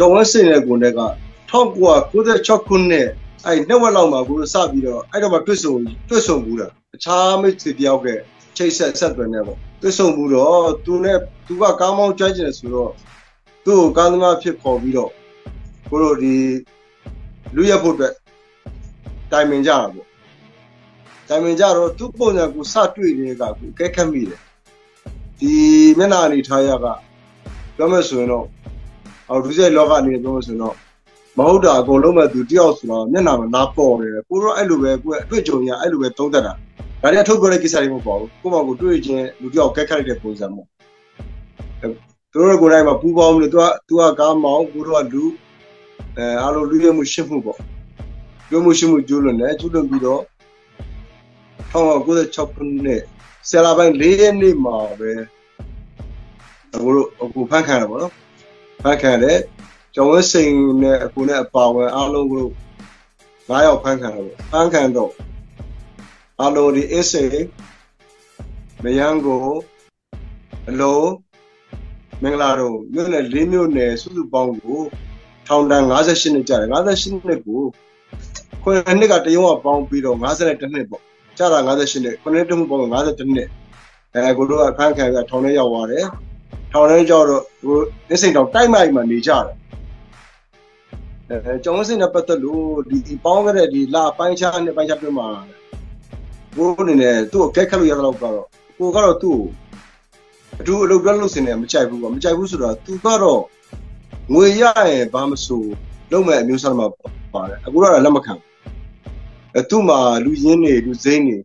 တော်ဝက်စင်ရဲ့ကိုယ်က1996ခုနှစ်အဲ့နှစ်ဝက်လောက်မှာကိုစပြီးတော့အဲ့တော့မှတွတ်ဆုံတွတ်ဆုံဘူးတာအခြားမိတ်ဆွေတယောက်ကချိတ်ဆက်ဆက်သွယ်နေပေါ့တွတ်ဆုံဘူးတော့သူနဲ့သူကကားမောင်းကြွကျင်တယ်ဆိုတော့သူ့ကိုကားသမားဖြစ်ပေါ်ပြီးတော့ကိုတို့ဒီလူရဖို့အတွက်တိုင်ပင်ကြတာပေါ့တိုင်ပင်ကြတော့သူ့ပုံစံကိုစတွေ့တဲ့ကကိုကဲခတ်မိတယ်ဒီမျက်နှာအနေထားရကပြောမယ်ဆိုရင်တော့ အော်ဒုစရိုက်လောကအနေနဲ့ပြောမယ်ဆိုရင်တော့မဟုတ်တာအကုန်လုံးမဲ့သူတယောက်ဆိုတော့မျက်နှာမှာနားပေါ်နေတယ်ကိုတော့အဲ့လိုပဲကိုအတွေ့အကြုံရအဲ့လိုပဲသုံးသပ်တာဒါတွေကထုတ်ပြောတဲ့ကိစ္စတွေမဟုတ်ပါဘူးကိုမကိုတွေ့ချင်းလူတယောက်ကဲခတ်လိုက်တဲ့ပုံစံပေါ့သူတို့ကိုယ်တိုင်မှာပူပေါင်းလို့သူကသူကကားမောင်းကိုတော့လူအဲအားလုံးလူရမှုရှင်းမှုပေါ့လူမှုရှင်းမှုကျူးလွန်တယ်ကျူးလွန်ပြီးတော့1996ခုနှစ်ဆယ်လပိုင်း၄ရက်နေ့မှာပဲအခုတို့အခုဖန်ခံရပါတော့ ဖန်ခံတယ်ကျောင်းဝစိန်နဲ့အခုနဲ့အပါဝင်အားလုံးကို၅ယောက်ဖန်ခံတော့ဖန်ခံတော့အားလုံးဒီအစ်စေမယန်းကိုအလုံးမင်္ဂလာတော့မြို့နယ်၄မြို့နယ်စုစုပေါင်းကိုထောင်တန်း58နှစ်ကြာတယ်58နှစ်ကိုခွင့်နှစ်ကတရုံးကပေါင်းပြီးတော့52နှစ်ပေါ့ကြာတာ58နှစ်ခုနှစ်တမှုပေါင်း52နှစ်အဲကိုတို့ကဖန်ခံပြီးထောင်ထဲရောက်သွားတယ် ထောင်ထဲကြောက်တော့ဟိုလက်စိန်တောင်တိုက်မိုက်မှနေကြတယ်အဲကျောင်းစင်နဲ့ပတ်သက်လို့ဒီဒီပေါင်းခဲ့တဲ့ဒီလာပိုင်းခြားနဲ့ပိုင်းခြားပြမှာကိုအနေနဲ့သူ့ကိုကဲခတ်လို့ရတော့ကတော့ကိုကတော့သူ့ကိုအတူအလုပ်တွဲလုပ်စင်နေမကြိုက်ဘူးပေါ့မကြိုက်ဘူးဆိုတော့သူကတော့ငွေရရင်ဘာမဆိုလုံးမဲ့အမျိုးသားမှာပါတယ်အခုတော့လက်မခံအဲသူ့မှာလူရင်းနေလူစိမ့်နေ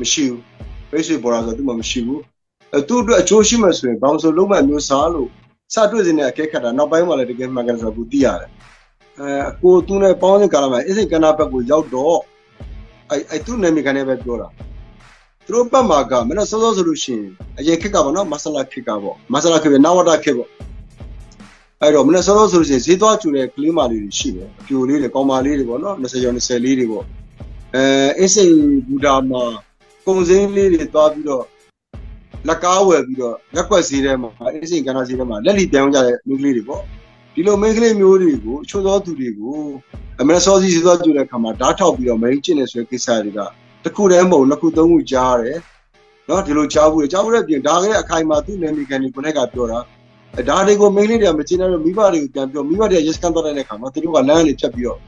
မရှိဘူးဖိတ်ဆွေပေါ်လာဆိုသူ့မှာမရှိဘူးအဲ သူ့အတွက်အချိုးရှိမှဆိုရင်ဘာမဆိုလုံးမဲ့အမျိုးသားလို့စတွေ့စင်တဲ့အကဲခတ်တာနောက်ပိုင်းမှာလည်းတကယ်မှန်ကန်ဆိုတော့ကိုသိရတယ်အဲအကိုသူနဲ့ပေါင်းတဲ့ကာလမှာအစိကနာဘက်ကိုရောက်တော့အဲအဲသူ့နာမည်ကနေပဲပြောတာသူတို့ဘက်မှာကမင်းတို့စောစောဆိုလို့ရှိရင်အရင်ခက်ကပေါ့နော်မဆလာခက်ကပေါ့မဆလာခက်ပဲနဝတာခက်ပေါ့အဲ့တော့မနေ့စောစောဆိုလို့ရှိရင်ဈေးသွားကျူတဲ့ကလေးမလေးတွေရှိတယ်အပြိုလေးတွေကောင်းမလေးတွေပေါ့နော်20ကျော်20လေးတွေပေါ့အဲအစိဘူဒါမှာကုံစင်းလေးတွေသွားပြီးတော့ လက်ကားဝယ်ပြီးတော့လက်ကွက်ဈေးထဲမှာအစိကနာဈေးထဲမှာလက်လီပြောင်းကြတဲ့မိန်းကလေးတွေပေါ့ဒီလိုမိန်းကလေးမျိုးတွေကိုချိုးသောသူတွေကိုအမေစောစီစီသွားကြည့်တဲ့အခါမှာဓာတ်ထောက်ပြီးတော့မိန်းကျင့်နေဆိုတဲ့ကိစ္စတွေကတခုတည်းမဟုတ်နှစ်ခုသုံးခုကြားတယ်နော်ဒီလိုကြားဘူးကြားဘူးတဲ့ပြင်ဒါကလည်းအခိုင်အမာသူ့နယ်မြေကန်တွေကိုလည်းကပြောတာဒါတွေကိုမိန်းလေးတွေကမကျင်းတော့မိဘတွေကိုပြန်ပြောမိဘတွေကရက်စကန်တော့တဲ့အခါမှာသူတို့ကလမ်းလေးဖြတ်ပြီးတော့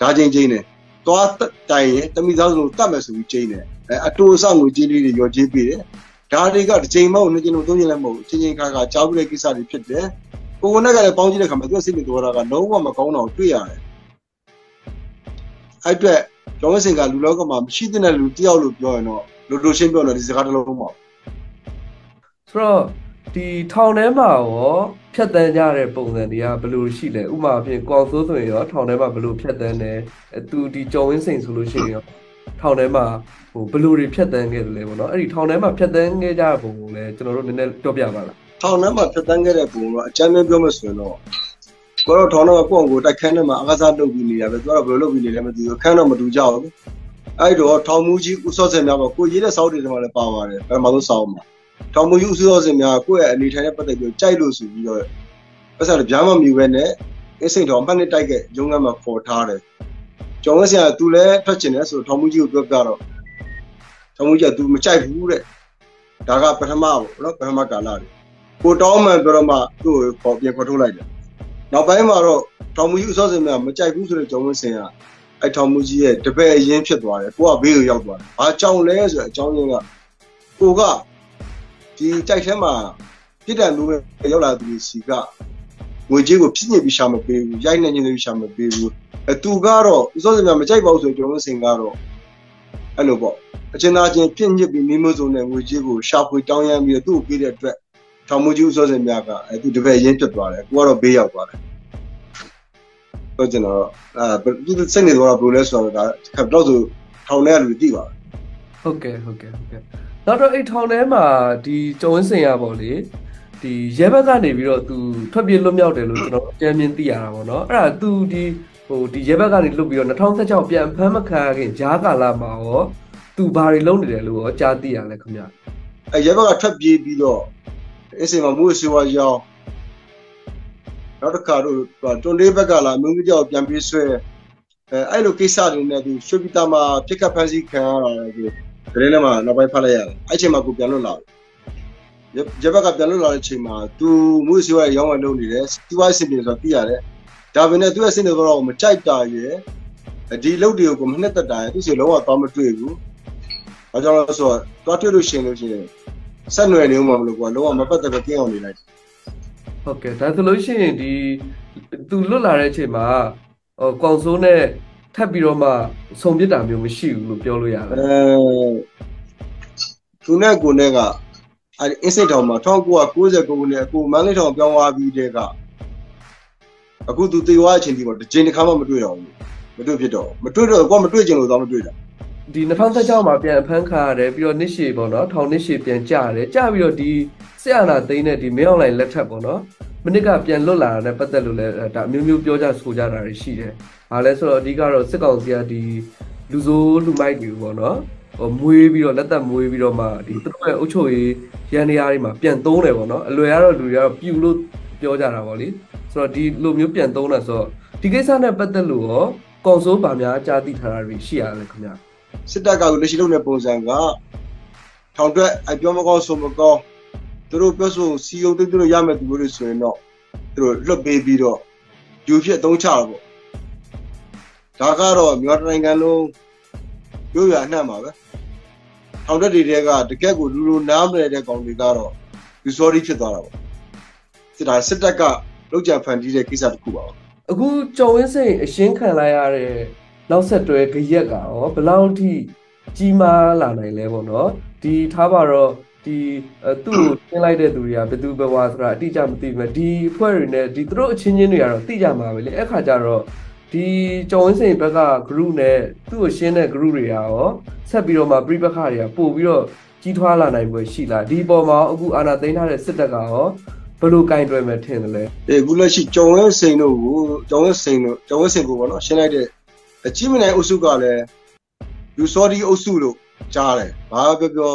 ဓာချင်းချင်းနဲ့သွားတိုင်ရင်တမိသားစုတတ်မယ်ဆိုပြီးချင်းတယ်အဲအတူအဆငွေကြီးလေးတွေရောကြီးပေးတယ် ဒါတွေကတစ်ချိန်မဟုတ်နှစ်ချိန်လို့သုံးချိန်လည်းမဟုတ်ချင်းချင်းခါခါကြားဘူးတဲ့ကိစ္စတွေဖြစ်တယ်ကိုကိုနဲ့ကလည်းပေါင်းကြည့်တဲ့ခါမှာသူကစိတ်နေတော်တာကလုံးဝမကောင်းတော့တွေ့ရတယ်အဲ့အတွက်ကျောင်းစင်ကလူလောကမှာမရှိတဲ့လူတယောက်လို့ပြောရင်တော့လူလူရှင်းပြောတော့ဒီစကားတစ်လုံးမဟုတ်ဆိုတော့ဒီထောင်ထဲမှာရောဖြတ်တန်းကြတဲ့ပုံစံတွေကဘယ်လိုရှိလဲဥပမာအဖြစ်ကောင်ဆိုးဆိုရင်ရောထောင်ထဲမှာဘယ်လိုဖြတ်တန်းတယ်သူဒီကျော်ဝင်းစိန်ဆိုလို့ရှိရင်ရောထောင်ထဲမှာ ဟိုဘယ်လိုတွေဖြတ်တန်းခဲ့တယ်လဲပေါ့နော်အဲ့ဒီထောင်ထဲမှာဖြတ်တန်းခဲ့ကြတဲ့ပုံကိုလည်းကျွန်တော်တို့နည်းနည်းပြောပြပါလားထောင်ထဲမှာဖြတ်တန်းခဲ့တဲ့ပုံတော့အကြမ်းများပြောမှဆိုရင်တော့ကိုတော့ထောင်ထဲမှာကိုယ့်ကိုတိုက်ခန်းထဲမှာအကားစားလုပ်ပြီးနေတာပဲသူကတော့ဘယ်လိုလုပ်ပြီးနေလဲမသိဘူးခန်းတော့မတူကြဘူးအဲ့တော့ထောင်မူကြီးဦးစောစင်များပေါ့ကိုရေးတဲ့စောက်တွေထဲမှာလည်းပါပါတယ်ဘယ်မှာလို့စောက်မှာထောင်မူကြီးဦးစောစင်များကိုယ့်ရဲ့အနေထိုင်နဲ့ပတ်သက်ပြီးကြိုက်လို့ဆိုပြီးတော့ပတ်စံဗျာမမြူပဲနဲ့အစိန်တော်မှတ်နဲ့တိုက်ခဲ့ရုံးကမှာပေါ်ထားတယ်ကျောင်းဝဆရာသူလည်းထွက်ချင်တယ်ဆိုတော့ထောင်မူကြီးကိုပြောပြတော့ ထောင်မူကြီးကသူမကြိုက်ဘူးတဲ့ဒါကပထမပေါ့နော်ပထမကာလတွေကိုတောင်းမှန်ပြောတော့မှသူ့ကိုပေါ်ပြန်ခေါ်ထုတ်လိုက်တယ်နောက်ပိုင်းမှာတော့ထောင်မူကြီးဦးစောစင်များမကြိုက်ဘူးဆိုတဲ့ကျောင်းဝဆရာအဲ့ထောင်မူကြီးရဲ့တပည့်အရင်ဖြစ်သွားတယ်ကိုကဘေးကိုရောက်သွားတယ်ဘာကြောင့်လဲဆိုတော့အကြောင်းရင်းကကိုကဒီကြိုက်ထဲမှာပြစ်ဒဏ်လိုပဲရောက်လာသူစီကငွေကြေးကိုဖြစ်ညစ်ပြီးရှာမပေးဘူးရိုက်နေညင်းပြီးရှာမပေးဘူးအဲသူကတော့ဥစောစင်များမကြိုက်ပါဘူးဆိုကျွန်တော်စင်ကတော့ အဲ့လိုပေါ့အချင်းသားချင်းပြင့်ညစ်ပြီးမိမစုံတဲ့ငွေကြေးကိုရှာဖွေတောင်းရမ်းပြီးတော့သူ့ကိုပေးတဲ့အတွက်ထောင်မူကြီးဥစောစင်များကအဲသူတပည့်ရင်းဖြစ်သွားတယ်ကိုကတော့ဘေးရောက်သွားတယ်တော့ကျွန်တော်အဲသူစိတ်နေတော့ဘယ်လိုလဲဆိုတော့ဒါခပ်တော့ဆိုထောင်ထဲကလူသိပါဟုတ်ကဲ့ဟုတ်ကဲ့ဟုတ်ကဲ့နောက်တော့အဲ့ထောင်ထဲမှာဒီကျုံဝင်းစင်ရပေါ့လေဒီရဲဘက်ကနေပြီးတော့သူထွက်ပြေးလွတ်မြောက်တယ်လို့ကျွန်တော်အကြမ်းမြင်သိရတာပေါ့နော်အဲ့ဒါသူဒီ ဟိုဒီရဲဘက်ကနေလွတ်ပြီးတော့2016ပြန်ဖမ်းမခံခင်ဂျားကာလာမှာရောသူဘာတွေလုပ်နေတယ်လို့ရောကြားသိရလဲခင်ဗျအဲရဲဘက်ကထွက်ပြေးပြီးတော့အစင်မှာမိုးဆွေးဝါးရောင်းနောက်တစ်ခါတော့တွန်လေးဘက်ကလာမင်းကြီးကြောက်ပြန်ပြီးဆွဲအဲအဲ့လိုကိစ္စတွေနဲ့ဒီရွှေပြည်သားမှာပြစ်ခတ်ဖမ်းဆီးခံရတာကိုဒရင်းထဲမှာနောက်ပိုင်းဖတ်လိုက်ရတယ်အဲ့ချိန်မှာကိုပြန်လွတ်လာတယ်ရဘက်ကပြန်လွတ်လာတဲ့အချိန်မှာသူမှုစီဝါရောင်းဝယ်လုပ်နေတယ်စီဝါစင်ပြင်ဆိုတော့သိရတယ် ဒါပေမဲ့သူရဲ့စင်တွေတော့မကြိုက်တာရဲ့ဒီလုပ်တွေကိုမနှစ်သက်တာရဲ့သူစီလုံးဝသွားမတွေ့ဘူး။ဘာကြောင့်လဲဆိုတော့သွားတွေ့လို့ရှိရင်လို့ရှိရင်ဆက်နွယ်နေဦးမှာမလို့ကွာလုံးဝမပတ်သက်ပဲကင်းအောင်နေလိုက်ဟုတ်ကဲ့ဒါဆိုလို့ရှိရင်ဒီသူလွတ်လာတဲ့အချိန်မှာဟိုကောင်စိုးနဲ့ထပ်ပြီးတော့မှဆုံပြစ်တာမျိုးမရှိဘူးလို့ပြောလို့ရတယ်အဲသူနဲ့ကိုနဲ့ကအဲ့အင်းစိတ်တောင်မှာ1999ခုနှစ်အခုမန်းလေးတောင်ပြောင်းသွားပြီးတဲ့က အခုသူတေသွားအချိန်ဒီမှာတစ်ချိန်တစ်ခါမှမတွေ့တော့ဘူးမတွေ့ဖြစ်တော့မတွေ့တော့ကိုကမတွေ့ချင်လို့တော့မတွေ့တာဒီ2016မှာပြန်အဖမ်းခါရတယ်ပြီးတော့နှစ်ရှည်ပေါ့နော်ထောင်နှစ်ရှည်ပြန်ကြရတယ်ကြပြီးတော့ဒီဆက်အာနာသိန်းနဲ့ဒီမင်းအွန်လိုင်းလက်ထပ်ပေါ့နော်မနစ်ကပြန်လွတ်လာတာနဲ့ပတ်သက်လို့လည်းဒါအမျိုးမျိုးပြောကြဆိုကြတာတွေရှိတယ်။ဘာလဲဆိုတော့အဓိကတော့စစ်ကောင်စီကဒီလူဆိုးလူမိုက်တွေပေါ့နော်ဟိုမွေးပြီးတော့လက်သက်မွေးပြီးတော့မှဒီသူတို့ရဲ့အုပ်ချုပ်ရေးရန်နေရာတွေမှာပြန်သုံးတယ်ပေါ့နော်အလွယ်ကတော့လူတွေကတော့ပြူလို့ပြောကြတာပေါ့လေ ဆိုတော့ဒီလိုမျိုးပြန်သုံးတာဆိုတော့ဒီကိစ္စနဲ့ပတ်သက်လို့ရောကောင်စိုးဗာများကြားသိထားတာတွေရှိရတယ်ခင်ဗျာစစ်တပ်ကလက်ရှိလုပ်တဲ့ပုံစံကထောင်တွက်အပြောမကောင်းဆိုမကောင်းသူတို့ပြောဆိုစီယုံတိတ်တို့ရမယ်သူတို့ဆိုရင်တော့သူတို့လွတ်ပေးပြီးတော့ယူဖြစ်အသုံးချတာပေါ့ဒါကတော့မြန်မာနိုင်ငံလုံးရိုးရအနှံ့ပါပဲထောင်တွက်တွေတဲကတကက်ကိုလူလူနားမလဲတဲ့ကောင်တွေကတော့ယူ sorry ဖြစ်သွားတာပေါ့စစ်တာစစ်တပ်က လောက်ကြံဖန်တီးတဲ့ကိစ္စတစ်ခုပါပဲအခုကျော်ဝင်းစိန်အရှင်းခံလိုက်ရတဲ့နောက်ဆက်တွဲကြရက်ကရောဘယ်လောက်ထိကြီးမားလာနိုင်လဲပေါ့နော်ဒီထားပါတော့ဒီအဲသူ့ကိုရှင်းလိုက်တဲ့သူတွေကဘယ်သူဘယ်ဝါဆိုတာအတိအကျမသိဘူးမဲ့ဒီအဖွဲ့တွေနဲ့ဒီသူတို့အချင်းချင်းတွေကတော့သိကြမှာပဲလေအဲ့ခါကျတော့ဒီကျော်ဝင်းစိန်ဘက်က group နဲ့သူ့ကိုရှင်းတဲ့ group တွေကရောဆက်ပြီးတော့မှပြိပခတွေကပို့ပြီးတော့ကြီးထွားလာနိုင်ပွဲရှိလားဒီပေါ်မှာအခုအာနာသိမ်းထားတဲ့စစ်တပ်ကရော ဘယ်လိုကင်တွယ်မယ်ထင်တယ်လဲအေးအခုလက်ရှိကြုံဝဲစိန်တို့ကိုကြုံဝဲစိန်တို့ကြုံဝဲစိန်ကိုပေါ့နော်ရှင်းလိုက်တဲ့အကြီးမနိုင်အုပ်စုကလည်းယူစောဒီအုပ်စုလို့ကြားတယ်ဘာပြောပြော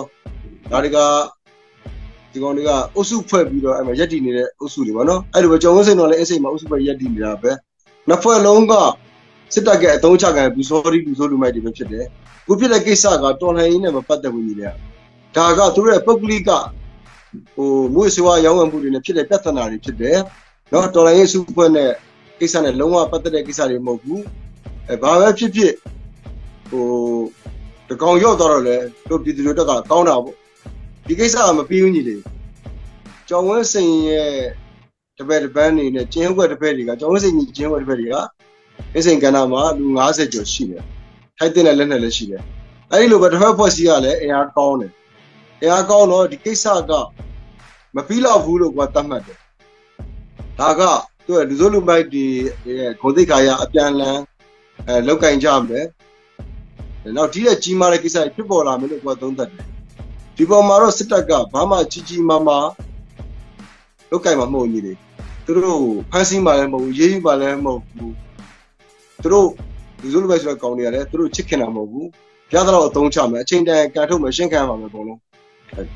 ဒါတွေကဒီကောင်တွေကအုပ်စုဖွဲ့ပြီးတော့အဲ့မှာရက်တည်နေတဲ့အုပ်စုတွေပေါ့နော်အဲ့လိုပဲကြုံဝဲစိန်တော့လည်းအစိမ်မှာအုပ်စုဖွဲ့ရက်တည်နေတာပဲနှစ်ဖွဲ့လုံးကစစ်တပ်ကအတုံးချခံယူစောဒီလူဆိုးလူမိုက်တွေပဲဖြစ်တယ်ခုဖြစ်တဲ့ကိစ္စကတော်လှန်ရေးနဲ့မပတ်သက်ဘူးညီလေးဒါကသူတို့ရဲ့ပုဂ္ဂလိက ဟိုမွေးဆွာရောင်းဝယ်မှုတွေနဲ့ဖြစ်တဲ့ပြဿနာတွေဖြစ်တယ်နော်တော်လိုင်းရေးစုဖွဲ့နဲ့ကိစ္စနဲ့လုံးဝပတ်သက်တဲ့ကိစ္စတွေမဟုတ်ဘူးအဲဘာပဲဖြစ်ဖြစ်ဟိုတကောင်ရော့တော့လဲတို့ပြည်သူတွေတက်ကကောင်းတာပေါ့ဒီကိစ္စကမပြီးဘူးညီလေးကျော်ဝင်းစိန်ရဲ့တပည့်တပန်းနေနဲ့ကျင်းဝက်တပည့်တွေကကျော်ဝင်းစိန်ကြီးကျင်းဝက်တပည့်တွေကအစိန်ကဏ္ဍမှာလူ90ကျော်ရှိတယ်ထိုက်တဲ့လက်နဲ့လည်းရှိတယ်အဲဒီလိုပဲတစ်ဖက်ဖွဲ့စည်းကလည်းအင်အားကောင်းတယ်အင်အားကောင်းတော့ဒီကိစ္စက မပြီးတော့ဘူးလို့ကသတ်မှတ်တယ်ဒါကသူကလူစိုးလူမိုက်ဒီဂုံသိက္ခာရအပြန်လန်းအဲလောက်ကင်ကြမယ်နောက်ဒီရဲ့ကြီးမားတဲ့ကိစ္စဖြစ်ပေါ်လာမယ်လို့ကသုံးသပ်တယ်ဒီပေါ်မှာတော့စစ်တပ်ကဘာမှကြီးကြီးမားမားလောက်ကင်မှာမဟုတ်ကြီးလေသူတို့ဖမ်းဆီးမှလည်းမဟုတ်ဘူးရေးယူမှလည်းမဟုတ်ဘူးသူတို့လူစိုးလူမိုက်ဆိုတဲ့ကောင်တွေကလည်းသူတို့ချစ်ခင်တာမဟုတ်ဘူးပြသတော့အသုံးချမယ်အချိန်တန်ကန်ထုတ်မယ်ရှင်းခံရမှာပဲအကုန်လုံး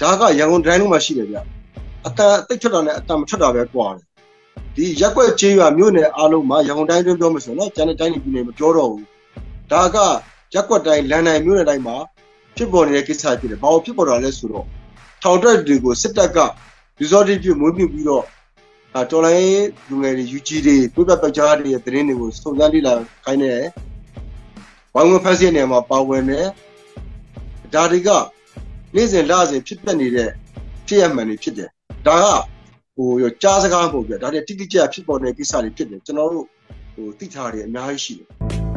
ဒါကရန်ကုန်တိုင်းလုံးမှာရှိတယ်ဗျ အတန်အသိထွက်တာနဲ့အတန်မထွက်တာပဲကွာတယ်ဒီရက်ွက်ချေးရွာမြို့နယ်အားလုံးမှာရန်ကုန်တိုင်းတွင်းပြောမယ်ဆိုတော့ကျန်တဲ့တိုင်းပြည်တွေမပြောတော့ဘူးဒါကရက်ွက်တိုင်းလန်တိုင်းမြို့နယ်တိုင်းမှာဖြစ်ပေါ်နေတဲ့ကိစ္စဖြစ်တယ်ဘာလို့ဖြစ်ပေါ်တာလဲဆိုတော့ထောင်တက်တွေကိုစစ်တပ်က resort ပြုမွေးမြူပြီးတော့အာတော်လိုင်းလူငယ်တွေ UG တွေပြပပကြားတွေရဲ့သတင်းတွေကိုစုံစမ်းလေ့လာခိုင်းနေတယ်ဝိုင်းဝန်းဖက်စီနေမှာပါဝင်တယ်ဒါတွေကနေ့စဉ်လစဉ်ဖြစ်ပျက်နေတဲ့ဖြစ်ရမှန်တွေဖြစ်တယ် ဒါကဟိုရောကြားစကားမဟုတ်ပြဒါတွေတိတိကျကျဖြစ်ပေါ်နေတဲ့ကိစ္စတွေဖြစ်တယ်ကျွန်တော်တို့ဟိုသိထားတယ်အများကြီးရှိတယ်